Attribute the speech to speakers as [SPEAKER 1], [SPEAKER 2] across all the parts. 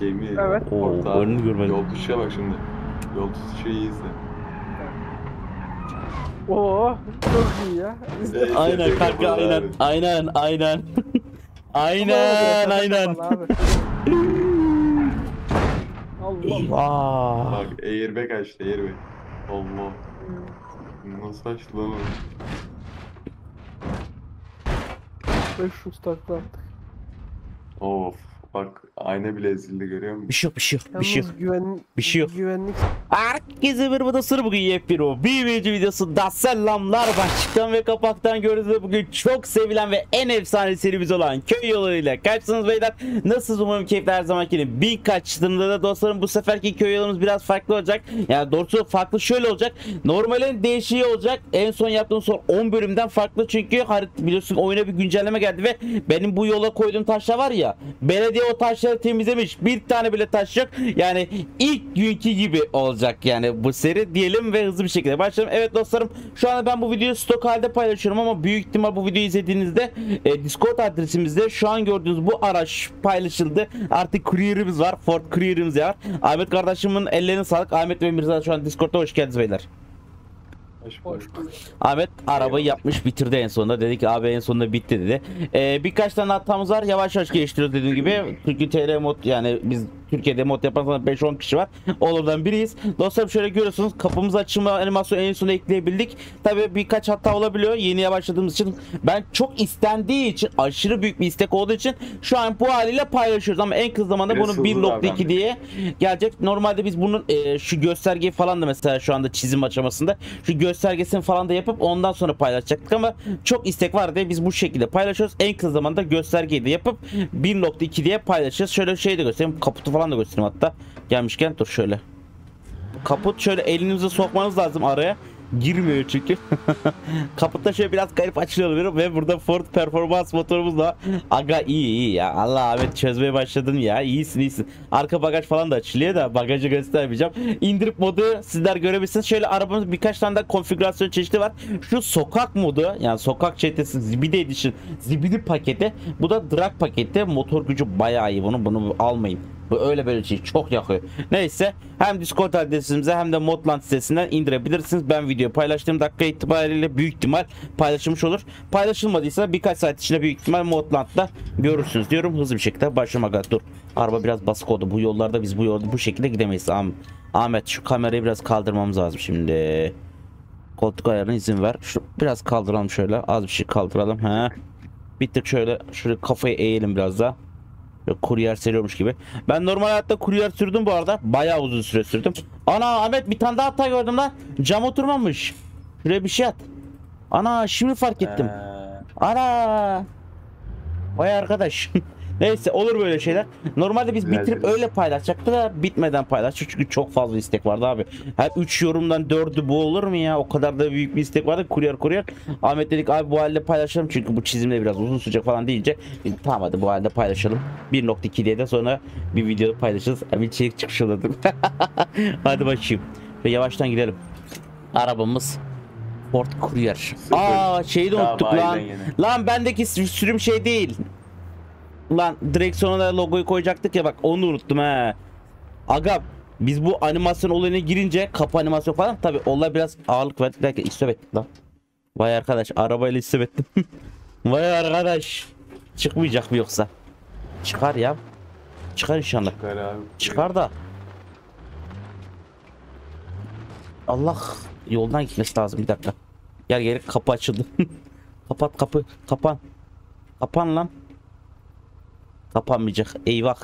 [SPEAKER 1] Gemi.
[SPEAKER 2] Evet.
[SPEAKER 3] Oo, önünü görmedim.
[SPEAKER 1] Yol tutuşa bak şimdi. Yol tutuşu iyi izle.
[SPEAKER 2] Oo çok iyi ya.
[SPEAKER 1] Neyse,
[SPEAKER 3] Aynen
[SPEAKER 1] tek
[SPEAKER 3] kanka aynen
[SPEAKER 1] abi.
[SPEAKER 3] aynen aynen. aynen aynen.
[SPEAKER 2] Abi. Allah.
[SPEAKER 3] Aa.
[SPEAKER 1] Bak airbag açtı airbag. Allah. Nasıl açtı lan onu?
[SPEAKER 2] 500 takla attık.
[SPEAKER 1] Of. Bak ayna bile ezildi görüyor musun?
[SPEAKER 3] Bir şey yok bir şey yok bir şey yok.
[SPEAKER 2] Güven,
[SPEAKER 3] Bir şey yok.
[SPEAKER 2] Güvenlik
[SPEAKER 3] Herkese merhaba dostlar bugün yepyeni o bir video videosunda selamlar başlıktan ve kapaktan gördüğünüz gibi bugün çok sevilen ve en efsane serimiz olan köy yollarıyla kaçsınız beyler. Nasılsınız? Umarım keyifli her zamanki bin kaçtığında da dostlarım bu seferki köy yolumuz biraz farklı olacak. Yani doğrusu farklı şöyle olacak. Normalin değişiği olacak. En son yaptığım son 10 bölümden farklı çünkü harit biliyorsun oyuna bir güncelleme geldi ve benim bu yola koyduğum taşlar var ya belediye o taşları temizlemiş bir tane bile taş yok yani ilk günkü gibi olacak yani bu seri diyelim ve hızlı bir şekilde başlayalım. Evet dostlarım şu anda ben bu videoyu stok halde paylaşıyorum ama büyük ihtimal bu videoyu izlediğinizde e, Discord adresimizde şu an gördüğünüz bu araç paylaşıldı. Artık courier'imiz var. Ford courier'imiz var. Ahmet kardeşimin ellerine sağlık. Ahmet ve Mirza şu an Discord'da hoş geldiniz beyler.
[SPEAKER 1] Hoş
[SPEAKER 2] hoş
[SPEAKER 1] bulduk.
[SPEAKER 2] bulduk.
[SPEAKER 3] Ahmet arabayı yapmış bitirdi en sonunda. Dedi ki abi en sonunda bitti dedi. Ee, birkaç tane hatamız var. Yavaş yavaş geliştiriyoruz dediğim gibi. Türkiye TR mod yani biz Türkiye'de mod yapan 5-10 kişi var. Olurdan biriyiz. Dostlarım şöyle görüyorsunuz kapımız açılma animasyonu en sona ekleyebildik. Tabi birkaç hata olabiliyor. Yeni başladığımız için ben çok istendiği için aşırı büyük bir istek olduğu için şu an bu haliyle paylaşıyoruz ama en kısa zamanda
[SPEAKER 1] Biraz
[SPEAKER 3] bunu
[SPEAKER 1] hızlı
[SPEAKER 3] 1.2
[SPEAKER 1] davrandık.
[SPEAKER 3] diye gelecek. Normalde biz bunun e, şu göstergeyi falan da mesela şu anda çizim aşamasında şu göstergesini falan da yapıp ondan sonra paylaşacaktık ama çok istek var diye biz bu şekilde paylaşıyoruz. En kısa zamanda göstergeyi de yapıp 1.2 diye paylaşacağız. Şöyle şey de göstereyim. Kaputu falan da göstereyim hatta. Gelmişken dur şöyle. Kaput şöyle elinizi sokmanız lazım araya. Girmiyor çünkü. Kaputta şöyle biraz garip açılıyor ve burada Ford performans motorumuz da aga iyi iyi ya. Allah Ahmet çözmeye başladın ya. İyisin iyisin. Arka bagaj falan da açılıyor da bagajı göstermeyeceğim. İndirip modu sizler görebilirsiniz. Şöyle arabamız birkaç tane daha konfigürasyon çeşidi var. Şu sokak modu yani sokak çetesi Zibidi Edition Zibidi paketi. Bu da drag paketi. Motor gücü bayağı iyi. Bunu bunu almayın. Bu öyle böyle şey çok yakıyor. Neyse hem Discord adresimize hem de Modland sitesinden indirebilirsiniz. Ben video paylaştığım dakika itibariyle büyük ihtimal paylaşılmış olur. Paylaşılmadıysa birkaç saat içinde büyük ihtimal Modland'da görürsünüz diyorum. Hızlı bir şekilde başlama dur. Araba biraz basık oldu. Bu yollarda biz bu yolda bu şekilde gidemeyiz. Ah- Ahmet şu kamerayı biraz kaldırmamız lazım şimdi. Koltuk ayarına izin ver. Şu biraz kaldıralım şöyle. Az bir şey kaldıralım. He. Bir şöyle şöyle kafayı eğelim biraz daha. Kuryer seriyormuş gibi. Ben normal hayatta kuryer sürdüm bu arada. Bayağı uzun süre sürdüm. Ana Ahmet bir tane daha hata gördüm lan. Cam oturmamış. Şuraya bir şey at. Ana şimdi fark ettim.
[SPEAKER 1] Ee,
[SPEAKER 3] Ana. Vay arkadaş. Neyse olur böyle şeyler. Normalde biz bitirip öyle paylaşacaktık da bitmeden paylaştık çünkü çok fazla istek vardı abi. Her 3 yorumdan 4'ü bu olur mu ya? O kadar da büyük bir istek vardı. Kuryer kuryer. Ahmet dedik abi bu halde paylaşalım çünkü bu çizimde biraz uzun sürecek falan deyince e, tamam hadi bu halde paylaşalım. 1.2 diye de sonra bir video paylaşırız. Bir içerik çıkış oladım. hadi bakayım. Ve yavaştan gidelim. Arabamız Ford Courier. Aa şeyi de unuttuk lan. Lan bendeki sü- sürüm şey değil. Lan direksiyona da logoyu koyacaktık ya bak onu unuttum he. Aga biz bu animasyon olayına girince kapı animasyon falan tabi olay biraz ağırlık verdik derken istop ettik lan. Vay arkadaş arabayla istop ettim. Vay arkadaş. Çıkmayacak mı yoksa? Çıkar ya. Çıkar inşallah.
[SPEAKER 1] Çıkar abi.
[SPEAKER 3] Çıkar da. Allah yoldan gitmesi lazım bir dakika. Gel gel kapı açıldı. Kapat kapı. Kapan. Kapan lan. Kapanmayacak. Eyvah.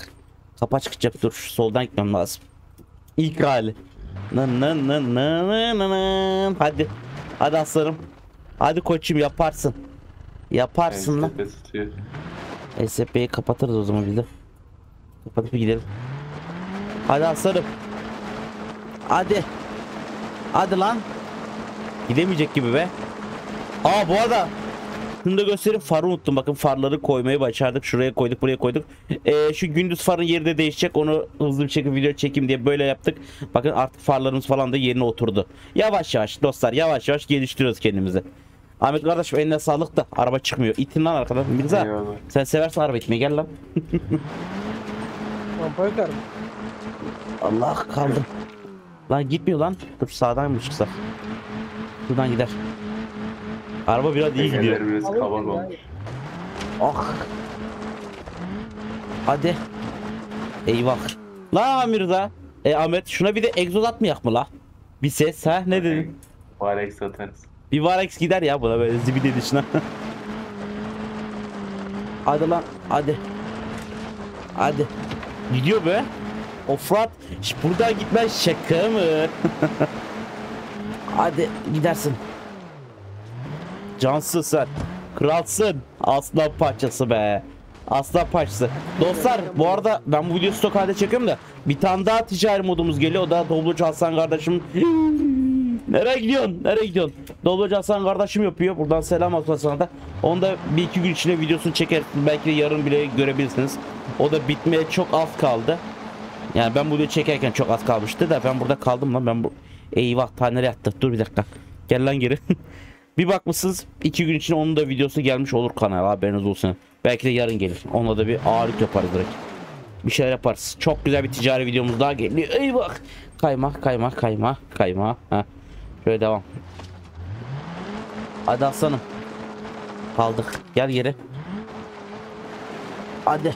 [SPEAKER 3] Kapı çıkacak. Dur soldan gitmem lazım. İlk hali. Nın nın nın nın nın. Hadi. Hadi aslanım. Hadi koçum yaparsın. Yaparsın lan. SCP'yi kapatırız o zaman biz de. Kapatıp gidelim. Hadi aslanım. Hadi. Hadi lan. Gidemeyecek gibi be. Aa bu arada şunu da göstereyim farı unuttum bakın farları koymayı başardık şuraya koyduk buraya koyduk Ee, şu gündüz farın yeri de değişecek onu hızlı bir şekilde video çekeyim diye böyle yaptık bakın artık farlarımız falan da yerine oturdu yavaş yavaş dostlar yavaş yavaş geliştiriyoruz kendimizi Ahmet kardeşim eline sağlık da araba çıkmıyor itin lan arkadan Mirza
[SPEAKER 1] Eyvallah.
[SPEAKER 3] sen seversin araba itmeyi gel lan
[SPEAKER 2] Rampa yukarı mı?
[SPEAKER 3] Allah kaldım. Lan gitmiyor lan. Dur sağdan mı çıksak? Şuradan gider. Araba biraz iyi gidiyor.
[SPEAKER 1] Olmuş.
[SPEAKER 3] Ah. Hadi. Eyvah. La Mirza. E Ahmet şuna bir de egzoz atmayak mı la? Bir ses ha ne dedin?
[SPEAKER 1] Varex satarız.
[SPEAKER 3] Bir Varex gider ya buna böyle zibide dışına. hadi lan hadi. Hadi. Gidiyor be. O Fırat şş, buradan gitmez şaka mı? hadi gidersin. Cansın sen. Kralsın. Aslan parçası be. Aslan parçası. Dostlar bu arada ben bu videoyu stok halde çekiyorum da bir tane daha ticari modumuz geliyor. O da Doblocu Hasan kardeşim. Nereye gidiyorsun? Nereye gidiyorsun? Doblocu Hasan kardeşim yapıyor. Buradan selam olsun sana da. Onu da bir iki gün içinde videosunu çeker. Belki de yarın bile görebilirsiniz. O da bitmeye çok az kaldı. Yani ben bu videoyu çekerken çok az kalmıştı da ben burada kaldım lan. Ben bu... Eyvah tanere yattı. Dur bir dakika. Gel lan geri. bir bakmışsınız iki gün içinde onun da videosu gelmiş olur kanala haberiniz olsun. Belki de yarın gelir. Onunla da bir ağırlık yaparız direkt. Bir şeyler yaparız. Çok güzel bir ticari videomuz daha geliyor. Eyvah. Kayma kayma kayma kayma. Ha. Şöyle devam. Hadi aslanım. Kaldık. Gel geri. Hadi.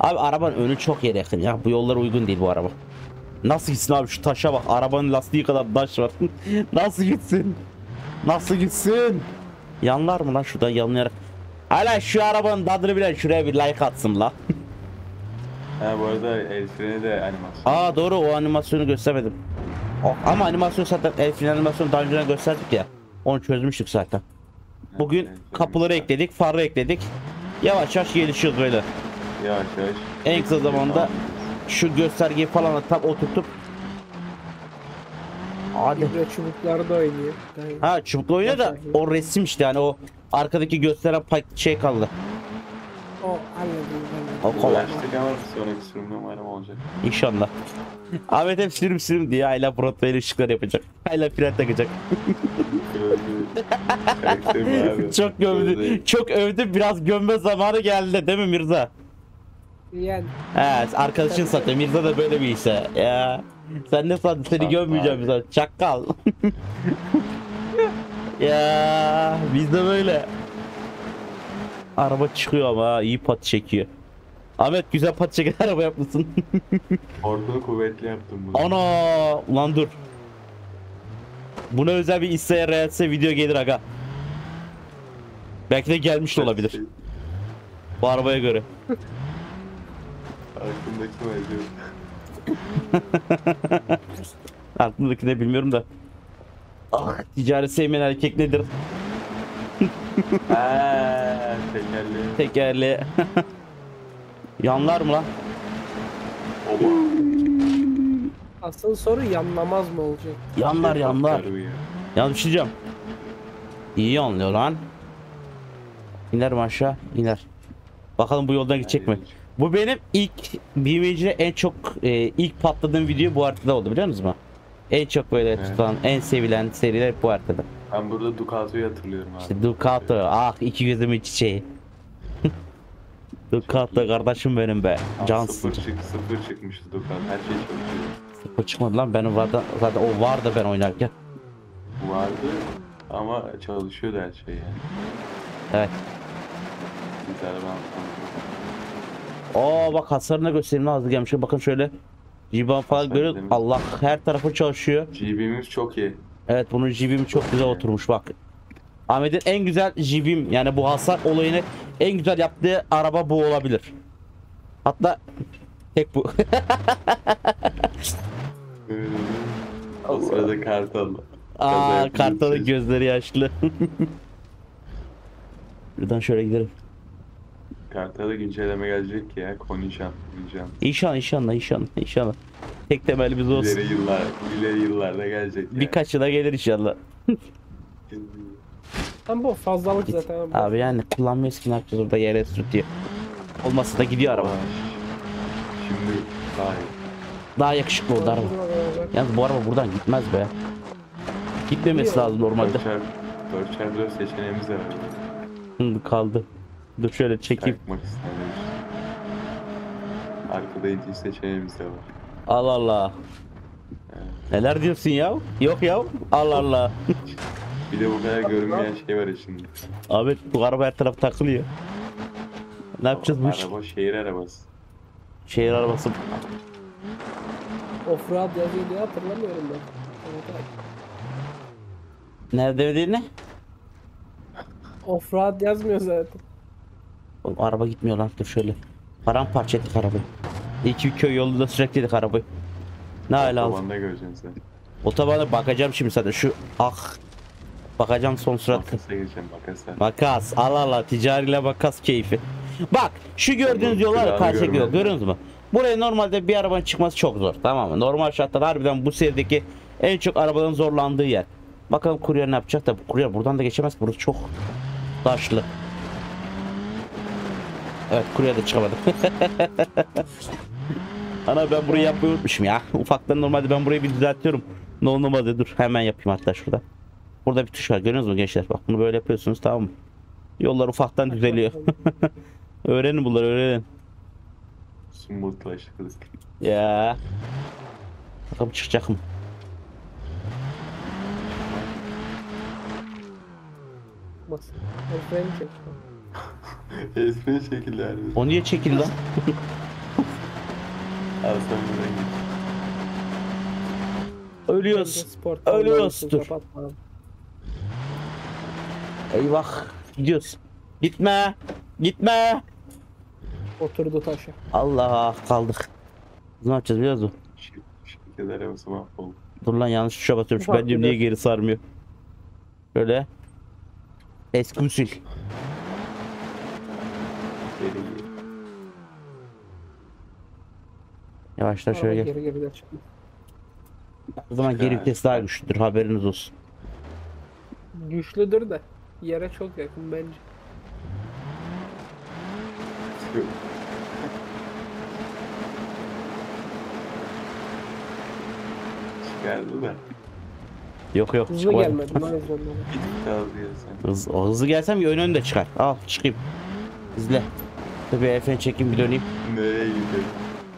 [SPEAKER 3] Abi arabanın önü çok yere yakın ya. Bu yollara uygun değil bu araba. Nasıl gitsin abi şu taşa bak. Arabanın lastiği kadar taş var. Nasıl gitsin? Nasıl gitsin? Yanlar mı lan şuradan yanlayarak? Hala şu arabanın tadını bilen şuraya bir like atsın la.
[SPEAKER 1] Ha bu arada el freni de animasyon.
[SPEAKER 3] Aa doğru o animasyonu göstermedim. O- ama animasyon zaten el freni animasyonu daha önceden gösterdik ya. Onu çözmüştük zaten. Bugün
[SPEAKER 1] Evet,
[SPEAKER 3] kapıları
[SPEAKER 1] evet.
[SPEAKER 3] ekledik, farı ekledik. Yavaş yavaş gelişiyoruz böyle.
[SPEAKER 1] Yavaş yavaş.
[SPEAKER 3] En kısa zamanda şu göstergeyi falan da tam oturtup Hadi.
[SPEAKER 2] İbre çubukları da oynuyor.
[SPEAKER 3] Ha çubuklu oynuyor da o resim işte yani o arkadaki gösteren pak şey kaldı.
[SPEAKER 2] O halledildi.
[SPEAKER 3] O kolay.
[SPEAKER 1] Sonraki olacak.
[SPEAKER 3] İnşallah. Ahmet hep sürüm sürüm diye hala Broadway'le ışıklar yapacak. Hala fren takacak. Çok gömdü. Çok övdü. Biraz gömme zamanı geldi değil mi Mirza?
[SPEAKER 2] Yani
[SPEAKER 3] Evet arkadaşın satıyor. Mirza da böyle bir ise. Ya. Sen ne sandın? Seni gömmeyeceğim. Mirza. Çakal. ya biz de böyle. Araba çıkıyor ama ha, iyi pat çekiyor. Ahmet güzel pat çeken araba yapmışsın.
[SPEAKER 1] Hortumu kuvvetli yaptım bunu.
[SPEAKER 3] Ana ulan dur. Buna özel bir isteğe reelse video gelir aga. Belki de gelmiş de olabilir. Bu arabaya göre.
[SPEAKER 1] Aklımdaki mevzu.
[SPEAKER 3] Aklımdaki de bilmiyorum da. Ah, ticaret sevmeyen erkek nedir?
[SPEAKER 1] Eee tekerli.
[SPEAKER 3] Tekerle. Yanlar mı lan?
[SPEAKER 2] Asıl soru yanlamaz mı olacak?
[SPEAKER 3] Yanlar yanlar.
[SPEAKER 1] Harbi ya.
[SPEAKER 3] Ya düşeceğim. İyi yanlıyor lan. İner mi aşağı? İner. Bakalım bu yoldan gidecek mi? Bu benim ilk BMW'de en çok e, ilk patladığım video bu haritada oldu biliyor musunuz? En çok böyle
[SPEAKER 1] Evet.
[SPEAKER 3] tutan, en sevilen seriler bu haritada.
[SPEAKER 1] Ben burada Ducato'yu hatırlıyorum abi.
[SPEAKER 3] İşte Ducato, ah iki gözümün çiçeği. Ducato kardeşim benim be. Cansın.
[SPEAKER 1] Sıfır, çık, sıfır çıkmıştı Ducato. Her şey çalışıyor.
[SPEAKER 3] Sıfır çıkmadı lan benim zaten, zaten o vardı ben oynarken.
[SPEAKER 1] Vardı ama çalışıyordu her şey yani.
[SPEAKER 3] Evet.
[SPEAKER 1] Biz araba
[SPEAKER 3] Oo bak hasarını göstereyim lazım gelmiş. Bakın şöyle. Ciban falan görüyor. Allah her tarafı çalışıyor.
[SPEAKER 1] GB'miz çok iyi.
[SPEAKER 3] Evet bunun jibim çok güzel oturmuş bak. Ahmet'in en güzel jibim yani bu hasar olayını en güzel yaptığı araba bu olabilir. Hatta tek bu.
[SPEAKER 1] o sırada kartal.
[SPEAKER 3] Aa kartalın gözleri yaşlı. Buradan şöyle gidelim.
[SPEAKER 1] Kartal'a güncelleme gelecek ya. Konuşan, konuşan.
[SPEAKER 3] İnşallah inşallah inşallah inşallah. Tek temelimiz olsun.
[SPEAKER 1] İleri yıllar, ileri yıllarda gelecek yani.
[SPEAKER 3] Birkaçı da gelir inşallah.
[SPEAKER 2] Ama bu fazlalık zaten. abi.
[SPEAKER 3] Abi yani kullanmayız ki ne orada yere sürtüyor. Olmasa da gidiyor araba.
[SPEAKER 1] Şimdi daha iyi.
[SPEAKER 3] Daha yakışıklı oldu araba. Yalnız bu araba buradan gitmez be. Gitmemesi lazım normalde.
[SPEAKER 1] 4x4 seçeneğimiz de var.
[SPEAKER 3] Kaldı. Dur şöyle çekeyim.
[SPEAKER 1] Takmak istedim. Arkada itiş seçeneğimiz de var.
[SPEAKER 3] Allah Allah. Neler diyorsun ya? Yok ya. Allah Allah.
[SPEAKER 1] Bir de bu kadar görünmeyen şey var içinde.
[SPEAKER 3] Abi bu araba her taraf takılıyor. Ne yapacağız bu iş?
[SPEAKER 1] Araba şehir arabası.
[SPEAKER 3] Şehir arabası.
[SPEAKER 2] Offroad yazıyor diye hatırlamıyorum ben. Evet, abi.
[SPEAKER 3] Nerede dediğini?
[SPEAKER 2] Offroad yazmıyor zaten.
[SPEAKER 3] Oğlum araba gitmiyor lan dur şöyle. Paramparça ettik arabayı. İki köy yolunda sürekli yedik arabayı. Ne hala aldı.
[SPEAKER 1] Otobanda göreceksin sen.
[SPEAKER 3] Otobana bakacağım şimdi zaten şu ah. Bakacağım son surat.
[SPEAKER 1] Makasa gireceğim makasa.
[SPEAKER 3] Makas al al ticariyle makas keyfi. Bak şu gördüğünüz yollar
[SPEAKER 1] Silahını
[SPEAKER 3] karşı
[SPEAKER 1] görmedim.
[SPEAKER 3] görüyorsunuz mu? Buraya normalde bir arabanın çıkması çok zor tamam mı? Normal şartlarda harbiden bu serideki en çok arabaların zorlandığı yer. Bakalım kuryer ne yapacak da kuryer buradan da geçemez. Burası çok taşlı. Evet kuryer de çıkamadı. Ana ben burayı yapmayı unutmuşum ya. Ufaktan normalde ben burayı bir düzeltiyorum. Ne olmadı dur hemen yapayım hatta şurada. Burada bir tuş var görüyor musunuz gençler? Bak bunu böyle yapıyorsunuz tamam mı? Yollar ufaktan düzeliyor. öğrenin bunları öğrenin.
[SPEAKER 1] Smoothlaştırdık.
[SPEAKER 3] Ya. Bakalım çıkacak mı?
[SPEAKER 2] Bas. El freni çek.
[SPEAKER 1] Espri şekilli harbi.
[SPEAKER 3] O niye çekildi lan?
[SPEAKER 1] Al sen buradan git.
[SPEAKER 3] Ölüyoruz. Ölüyoruz, dur. Eyvah. Gidiyoruz. Gitme. Gitme.
[SPEAKER 2] Oturdu taşa.
[SPEAKER 3] Allah kaldık. Ne yapacağız biliyor musun?
[SPEAKER 1] Şir- Şirket arabası mahvoldu.
[SPEAKER 3] Dur lan yanlış tuşa basıyorum. Ben diyorum niye geri sarmıyor. Böyle. Eski usul.
[SPEAKER 1] Geri gir.
[SPEAKER 3] Yavaşla
[SPEAKER 2] Araba
[SPEAKER 3] şöyle gel.
[SPEAKER 2] Geri geri.
[SPEAKER 3] O zaman geri vites daha güçlüdür haberiniz olsun.
[SPEAKER 2] Güçlüdür de yere çok yakın bence.
[SPEAKER 1] Yok. Çıkardı da.
[SPEAKER 3] Yok yok
[SPEAKER 2] Hızlı
[SPEAKER 3] çıkmadı.
[SPEAKER 2] gelmedi.
[SPEAKER 1] Bir tık daha hızlı gelsen.
[SPEAKER 3] Hız, o hızlı gelsem ön önde çıkar. Al çıkayım. İzle. Tabii el freni çekeyim bir döneyim.
[SPEAKER 1] Nereye gidiyor?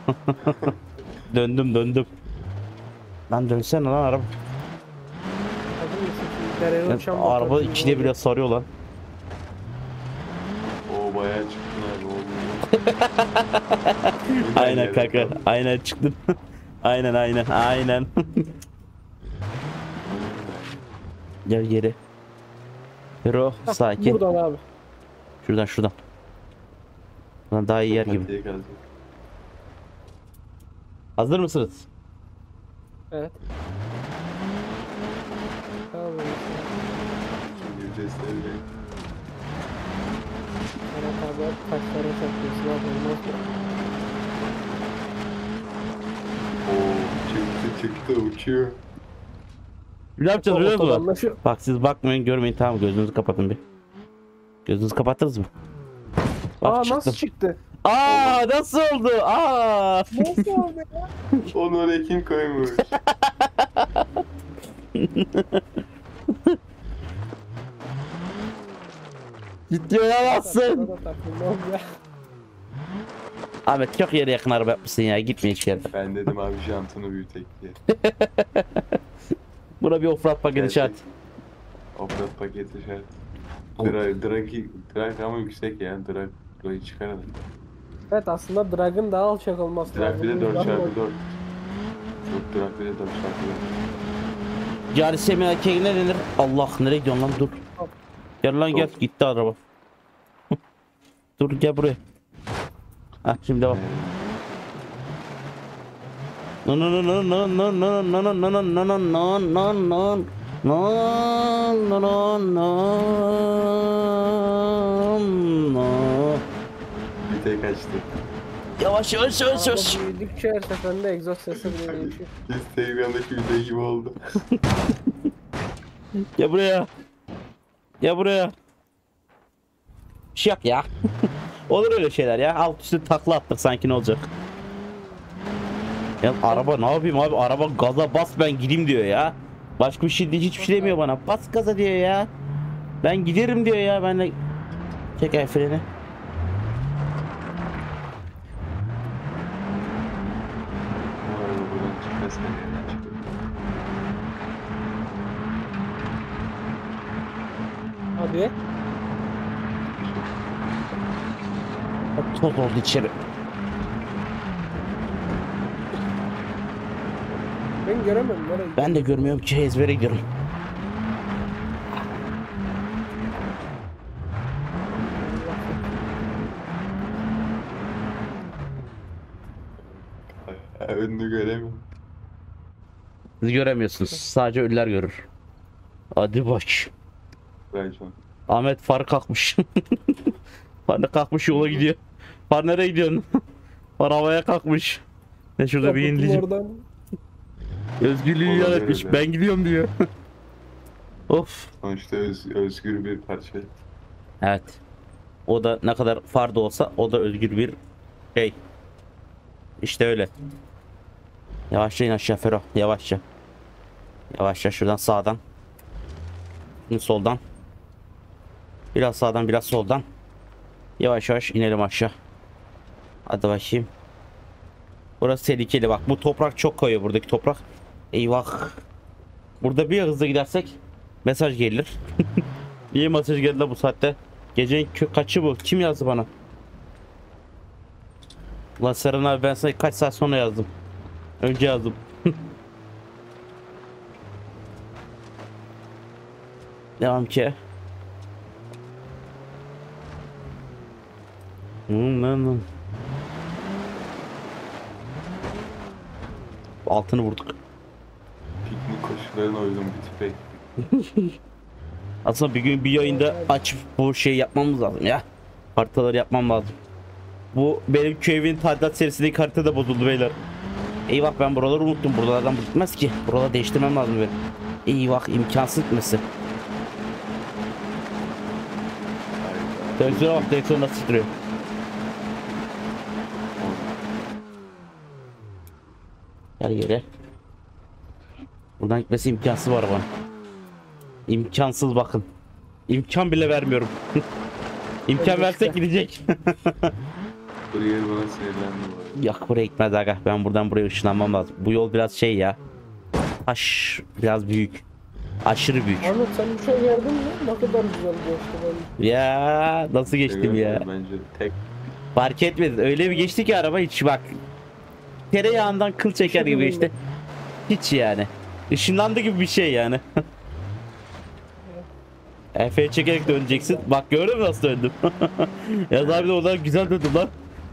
[SPEAKER 3] Döndüm döndüm. Lan dönsene lan araba. Ya, araba içine bile sarıyor lan.
[SPEAKER 1] O bayağı çıktın abi oldu.
[SPEAKER 3] Aynen kanka. Aynen çıktın. aynen aynen aynen. Gel geri. Hero sakin.
[SPEAKER 2] Buradan abi.
[SPEAKER 3] Şuradan şuradan. Lan daha iyi yer gibi. Hazır mısınız?
[SPEAKER 2] Evet. Tamam.
[SPEAKER 1] Şimdi vitesleri
[SPEAKER 2] Serhat abi taşlara çarpıyorsun abi olmaz mı?
[SPEAKER 1] Oo çıktı çıktı uçuyor.
[SPEAKER 3] Ne yapacağız biliyor musun?
[SPEAKER 2] Otobanlaşıyor.
[SPEAKER 3] Bak siz bakmayın görmeyin tamam gözünüzü kapatın bir. Gözünüzü kapattınız mı? Bak
[SPEAKER 2] Aa
[SPEAKER 3] çıktım.
[SPEAKER 2] nasıl çıktı?
[SPEAKER 3] Aa nasıl oldu? Aa.
[SPEAKER 2] Nasıl oldu ya?
[SPEAKER 1] Onu oraya kim koymuş?
[SPEAKER 2] Oldu ya?
[SPEAKER 3] Ahmet çok yere yakın araba yapmışsın ya gitme hiç yerde.
[SPEAKER 1] ben dedim abi jantını büyütek diye.
[SPEAKER 3] Buna bir offroad paketi şart.
[SPEAKER 1] Offroad paketi şart. Drag, drag, drag ama yüksek ya. Drag, drag'ı çıkaralım.
[SPEAKER 2] Evet aslında Dragon daha alçak olması
[SPEAKER 1] Drag bir de 4
[SPEAKER 2] Daha-
[SPEAKER 1] çarpı 4. Yok drag bir de 4 çarpı 4.
[SPEAKER 3] Cari semin erkeği ne denir? Allah nereye gidiyorsun lan dur. Gel lan gel
[SPEAKER 1] Dur.
[SPEAKER 3] gitti araba. dur gel buraya. Hah şimdi devam. No no no no no no no no no no no no no no no no no no no no no
[SPEAKER 1] Bir tek açtı.
[SPEAKER 3] Yavaş yavaş yavaş yavaş.
[SPEAKER 2] Büyüdükçe her seferinde egzoz sesi bile değişiyor.
[SPEAKER 1] Instagram'daki video gibi oldu.
[SPEAKER 3] Gel buraya. Gel buraya. Bir şey yap ya. Olur öyle şeyler ya. Alt üstü takla attık sanki ne olacak. Ya araba ne yapayım abi? Araba gaza bas ben gideyim diyor ya. Başka bir şey değil, hiçbir şey demiyor bana. Bas gaza diyor ya. Ben giderim diyor ya. Ben de çek el freni.
[SPEAKER 1] seviyeden çıkıyor.
[SPEAKER 2] Hadi.
[SPEAKER 3] Toz oldu içeri.
[SPEAKER 2] Ben göremiyorum nereye.
[SPEAKER 3] Ben de görmüyorum ki ezbere gidiyorum.
[SPEAKER 1] Önünü göremiyorum.
[SPEAKER 3] Siz göremiyorsunuz. Sadece ölüler görür. Hadi bak.
[SPEAKER 1] Ben şu an.
[SPEAKER 3] Ahmet far kalkmış. far kalkmış yola gidiyor. Far nereye gidiyorsun? far havaya kalkmış. Ben şurada bir
[SPEAKER 2] Kapatın
[SPEAKER 3] yenileceğim.
[SPEAKER 2] oradan.
[SPEAKER 3] Özgürlüğü ilan etmiş.
[SPEAKER 1] öyle.
[SPEAKER 3] Ben gidiyorum diyor. of.
[SPEAKER 1] Sonuçta öz, özgür bir parça.
[SPEAKER 3] Evet. O da ne kadar far da olsa o da özgür bir şey. İşte öyle. Yavaşça in aşağı Fero. Yavaşça. Yavaşça şuradan sağdan. Şimdi soldan. Biraz sağdan biraz soldan. Yavaş yavaş inelim aşağı. Hadi bakayım. Burası tehlikeli bak. Bu toprak çok koyuyor buradaki toprak. Eyvah. Burada bir hızlı gidersek mesaj gelir. Niye mesaj geldi bu saatte? Gecenin kaçı bu? Kim yazdı bana? Lan Serhan abi ben sana kaç saat sonra yazdım. Önce yazdım. Devam ki. Hmm, lan, lan. Altını vurduk.
[SPEAKER 1] Piknik koşularına uygun bir tüfek.
[SPEAKER 3] Aslında bir gün bir yayında açıp bu şeyi yapmamız lazım ya. Haritaları yapmam lazım. Bu benim köyümün tadilat serisindeki harita da bozuldu beyler. Eyvah ben buraları unuttum. Buralardan gitmez ki. Buraları değiştirmem lazım benim. Eyvah imkansız gitmesi. Direksiyona bak direksiyon nasıl titriyor. Gel geri. Buradan gitmesi imkansız var bana. İmkansız bakın. İmkan bile vermiyorum. İmkan versek gidecek.
[SPEAKER 1] Buraya bana arada.
[SPEAKER 3] Yok buraya gitmez aga. Ben buradan buraya ışınlanmam lazım. Bu yol biraz şey ya. Taş biraz büyük. Aşırı büyük.
[SPEAKER 2] Ahmet sen bir şey gördün mü? Ne kadar güzel geçti.
[SPEAKER 3] Ya nasıl geçtim ya.
[SPEAKER 1] Bence tek
[SPEAKER 3] Fark etmedi. Öyle bir geçti ki araba hiç bak. Tereyağından kıl çeker gibi işte. Hiç yani. Işınlandı gibi bir şey yani. Efe'ye çekerek döneceksin. Bak gördün mü nasıl döndüm? Yaz abi de oradan güzel döndüm lan.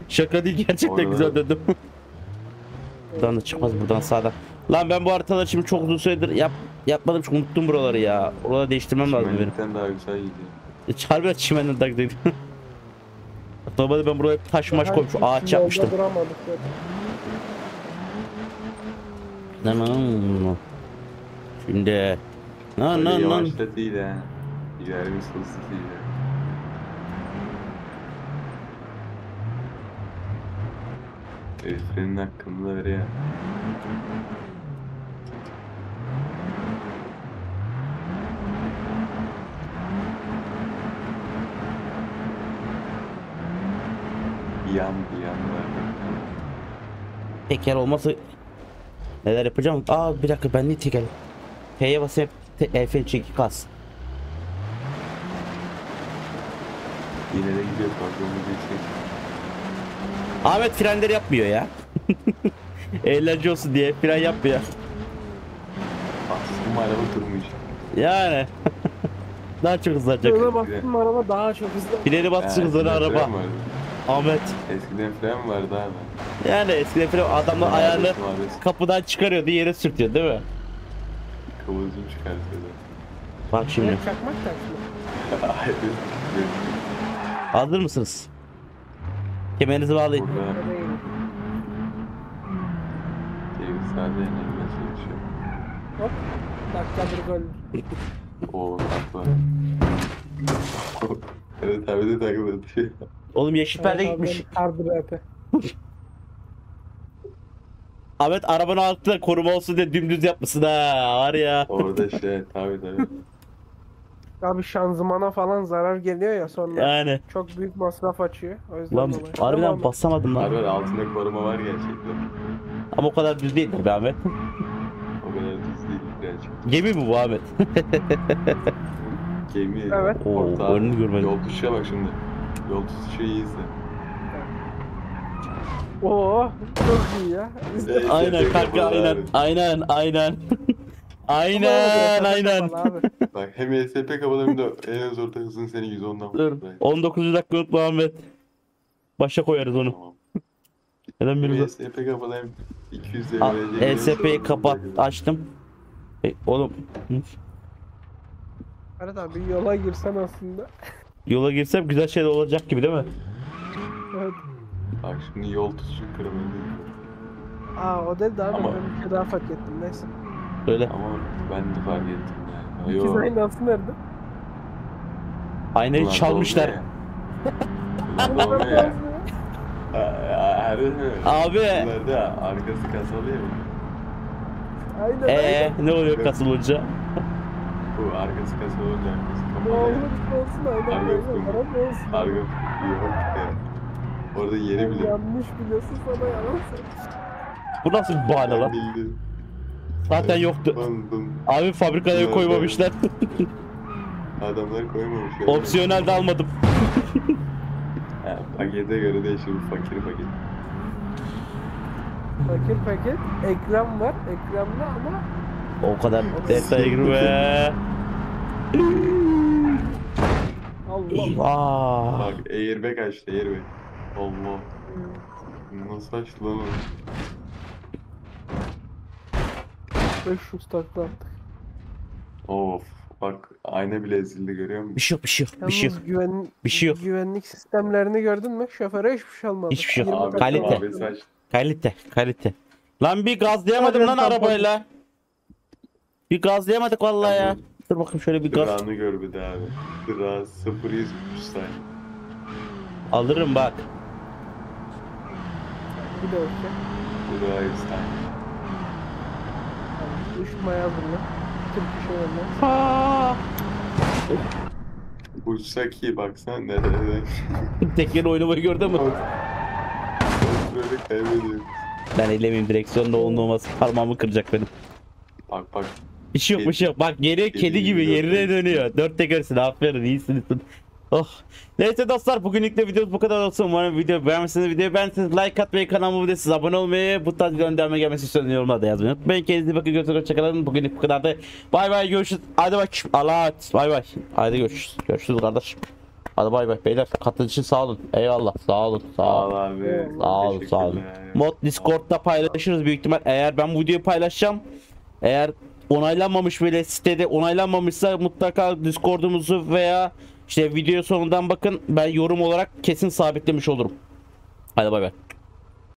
[SPEAKER 3] Şaka değil gerçekten güzel döndüm. buradan da çıkmaz buradan sağdan. Lan ben bu haritaları şimdi çok uzun süredir yap, yapmadım çünkü unuttum buraları ya. Oraları değiştirmem lazım benim.
[SPEAKER 1] çimenlikten daha güzel gidiyor.
[SPEAKER 3] Harbiden çimenden taklidi. Normalde ben buraya taş maş koymuş ağaç yapmıştım.
[SPEAKER 2] Ya.
[SPEAKER 3] Tamam. Şimdi. Lan
[SPEAKER 1] Öyle
[SPEAKER 3] lan lan.
[SPEAKER 1] yavaş da değil ha. İlerimiz hızlı değil ha. Heriflerin hakkını da veriyor. Bir yan bir yan var.
[SPEAKER 3] Teker olmasa neler yapacağım? Aa bir dakika ben niye teker? P'ye basıp el freni çekik kas.
[SPEAKER 1] Yine de gidiyor fazla onu geçecek.
[SPEAKER 3] Ahmet frenleri yapmıyor ya. Eğlence olsun diye fren yapmıyor.
[SPEAKER 1] Bastım araba durmuş.
[SPEAKER 3] Yani. Daha çok hızlanacak.
[SPEAKER 2] Öyle bastım araba daha çok hızlı.
[SPEAKER 3] Freni bastı hızlanır
[SPEAKER 1] eskiden
[SPEAKER 3] araba. Ahmet.
[SPEAKER 1] Eskiden fren vardı abi.
[SPEAKER 3] Yani eskiden fren adamlar ayağını
[SPEAKER 1] Maalesef,
[SPEAKER 3] kapıdan çıkarıyordu yere sürtüyor değil mi?
[SPEAKER 1] Kıvılcım çıkartıyordu.
[SPEAKER 3] Bak şimdi.
[SPEAKER 2] Çakmak?
[SPEAKER 1] Hayır.
[SPEAKER 3] Hazır mısınız? Kemerinizi bağlayın.
[SPEAKER 1] Burada
[SPEAKER 2] değil.
[SPEAKER 1] David sadece inanmaya çalışıyor.
[SPEAKER 2] Hop. Dakika bir gol.
[SPEAKER 1] Oo haklı. evet abi de takıldı.
[SPEAKER 3] Oğlum yeşil perde gitmiş.
[SPEAKER 2] Harbi.
[SPEAKER 3] Ahmet arabanın altında koruma olsun diye dümdüz yapmışsın ha. Var ya.
[SPEAKER 1] Orada şey tabi tabi.
[SPEAKER 2] Abi şanzımana falan zarar geliyor ya sonra.
[SPEAKER 3] Yani.
[SPEAKER 2] Çok büyük masraf açıyor. O yüzden
[SPEAKER 3] Lan
[SPEAKER 2] dolayı.
[SPEAKER 3] harbiden basamadım lan.
[SPEAKER 1] Harbi altında koruma var gerçekten.
[SPEAKER 3] Ama o kadar düz değildir be Ahmet.
[SPEAKER 1] O kadar düz değil birazcık.
[SPEAKER 3] Gemi mi bu Ahmet?
[SPEAKER 1] Gemi.
[SPEAKER 2] Evet.
[SPEAKER 3] Oo, önünü görmedim.
[SPEAKER 1] Yol tutuşa bak şimdi. Yol tutuşu iyi izle.
[SPEAKER 2] Oo çok iyi ya.
[SPEAKER 3] Aynen kanka aynen. Aynen aynen. aynen aynen.
[SPEAKER 1] Bak hem ESP kapalı hem de en az orta hızın seni 110'dan
[SPEAKER 3] Dur.
[SPEAKER 1] vurdu.
[SPEAKER 3] 19. dakika unutma Ahmet. Başa koyarız onu.
[SPEAKER 1] Tamam.
[SPEAKER 3] Neden bir
[SPEAKER 1] ESP kapalı hem 200
[SPEAKER 3] Al,
[SPEAKER 1] dereceye
[SPEAKER 3] ESP'yi kapat açtım. E, oğlum?
[SPEAKER 2] Ferhat abi yola girsen aslında.
[SPEAKER 3] yola girsem güzel şeyler olacak gibi değil mi?
[SPEAKER 2] Evet.
[SPEAKER 1] Bak şimdi yol tutuşu kırmızı.
[SPEAKER 2] Aa o dedi abi
[SPEAKER 1] Ama-
[SPEAKER 2] ben bir şey daha fark ettim neyse.
[SPEAKER 3] Öyle.
[SPEAKER 1] Ama ben de fark ettim yani.
[SPEAKER 2] İkiz
[SPEAKER 1] Yo.
[SPEAKER 2] aynası nerede?
[SPEAKER 3] Aynayı
[SPEAKER 1] Ulan
[SPEAKER 3] çalmışlar.
[SPEAKER 1] dolma ya. Ulan ya. Her
[SPEAKER 3] Abi.
[SPEAKER 1] Bunlarda arkası kasalı ya.
[SPEAKER 2] Aynen
[SPEAKER 3] Ee
[SPEAKER 2] aynen.
[SPEAKER 3] ne oluyor kasılınca?
[SPEAKER 1] Bu arkası kasalı olunca arkası
[SPEAKER 2] Ne
[SPEAKER 1] kapalı ya.
[SPEAKER 2] olursa olsun aynen
[SPEAKER 1] Argo
[SPEAKER 2] aynen. ne olsun.
[SPEAKER 1] Argo yok ya. Orada yeri
[SPEAKER 2] Sen
[SPEAKER 1] bile.
[SPEAKER 2] Yanlış biliyorsun sana yalan.
[SPEAKER 3] Bu nasıl bir bahane lan?
[SPEAKER 1] bildim.
[SPEAKER 3] Zaten yoktu.
[SPEAKER 1] Bandım.
[SPEAKER 3] Abi fabrikaya
[SPEAKER 1] Evet,
[SPEAKER 3] koymamışlar.
[SPEAKER 1] Adamlar koymamış ya.
[SPEAKER 3] Opsiyonel de almadım.
[SPEAKER 1] Pakete göre değişir bu fakir paket.
[SPEAKER 2] Fakir paket ekran var. Ekranda ama
[SPEAKER 3] O kadar detaya girme.
[SPEAKER 2] Allah.
[SPEAKER 3] Eyvah.
[SPEAKER 1] Bak airbag açtı airbag. Allah. Nasıl açtı lan o?
[SPEAKER 2] 500 takla attık.
[SPEAKER 1] Of. Bak ayna bile ezildi görüyor musun?
[SPEAKER 3] Bir şey yok, bir şey yok, bir şey yok.
[SPEAKER 2] Yalnız güven,
[SPEAKER 3] Bir şey yok.
[SPEAKER 2] güvenlik sistemlerini gördün mü? Şoföre hiçbir şey olmadı.
[SPEAKER 3] Hiçbir şey yok.
[SPEAKER 2] 20
[SPEAKER 1] Abi,
[SPEAKER 3] Kalite.
[SPEAKER 1] Abi saç.
[SPEAKER 3] Kalite, kalite. Lan bir gazlayamadım lan
[SPEAKER 2] Hadi,
[SPEAKER 3] arabayla. Bir gazlayamadık vallahi ya. Dur bakayım şöyle bir gaz
[SPEAKER 1] Dırağını gör bir de abi. Dırağı 0 100 say.
[SPEAKER 3] alırım bak.
[SPEAKER 2] Bir de okey.
[SPEAKER 1] Dırağı 100 say.
[SPEAKER 2] Tamam, Uçmaya hazırla. Türk işi öyle.
[SPEAKER 1] Uçsa ki baksana nerede.
[SPEAKER 3] Tekeri oynamayı gördün mü?
[SPEAKER 1] Kontrolü kaybediyor.
[SPEAKER 3] Ben elemeyim direksiyonda olmaması parmağımı kıracak benim.
[SPEAKER 1] Bak bak.
[SPEAKER 3] Bir şey yok bir şey yok. Bak geliyor kedi
[SPEAKER 1] Kedi
[SPEAKER 3] gibi yerine
[SPEAKER 1] dört
[SPEAKER 3] dönüyor. Dört tekersin aferin iyisiniz. Oh. Neyse dostlar bugünlük de videomuz bu kadar olsun. Umarım video beğenmişsiniz. Videoyu beğendiyseniz like atmayı, kanalıma bir de siz abone olmayı, bu tarz videoların devamı gelmesi istiyorsanız yorumlarda yazmayı unutmayın. Kendinize bakın. Görüşürüz. Hoşçakalın. Bugünlük bu kadar da. Bay bay görüşürüz. Hadi bak. Emanet. Bay bay. Hadi görüşürüz. Görüşürüz kardeşim. Hadi bay bay beyler. Katıldığınız için sağ olun. Eyvallah. Sağ olun. Sağ
[SPEAKER 1] Sağ ol
[SPEAKER 3] olun.
[SPEAKER 1] abi.
[SPEAKER 3] Sağ olun, sağ olun. Mod Discord'da paylaşırız büyük ihtimal. Eğer ben bu videoyu paylaşacağım. Eğer onaylanmamış böyle sitede onaylanmamışsa mutlaka Discord'umuzu veya işte video sonundan bakın ben yorum olarak kesin sabitlemiş olurum. Hadi bay bay.